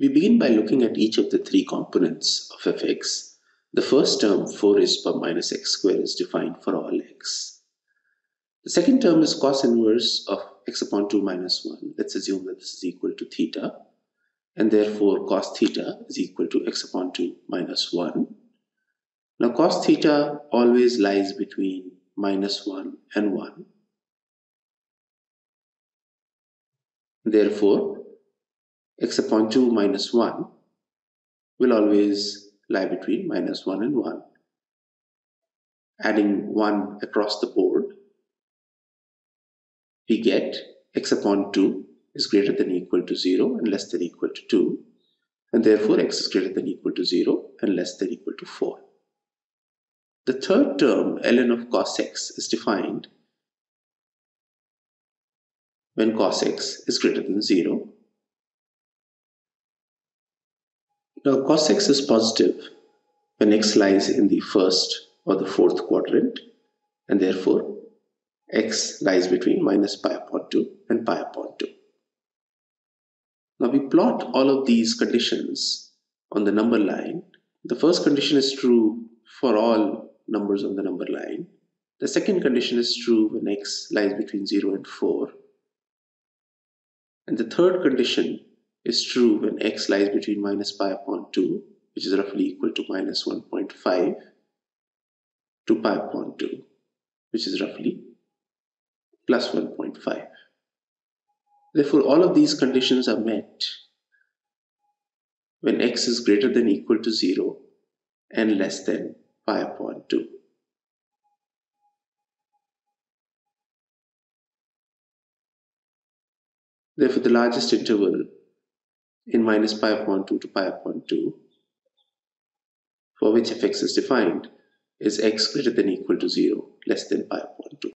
We begin by looking at each of the three components of fx. The first term 4 is minus x square is defined for all x. The second term is cos inverse of x upon 2 minus 1. Let's assume that this is equal to theta and therefore cos theta is equal to x upon 2 minus 1. Now cos theta always lies between minus 1 and 1. Therefore, x upon 2 minus 1 will always lie between minus 1 and 1. Adding 1 across the board, we get x upon 2 is greater than equal to 0 and less than equal to 2 and therefore x is greater than equal to 0 and less than equal to 4. The third term ln of cos x is defined when cos x is greater than 0 Now cos x is positive when x lies in the first or the fourth quadrant and therefore x lies between minus pi upon 2 and pi upon 2. Now we plot all of these conditions on the number line. The first condition is true for all numbers on the number line. The second condition is true when x lies between 0 and 4. And the third condition is true when x lies between minus pi upon 2, which is roughly equal to minus 1.5, to pi upon 2, which is roughly plus 1.5. Therefore, all of these conditions are met when x is greater than equal to 0 and less than pi upon 2. Therefore, the largest interval in minus pi upon 2 to pi upon 2 for which fx is defined is x greater than equal to 0 less than pi upon 2.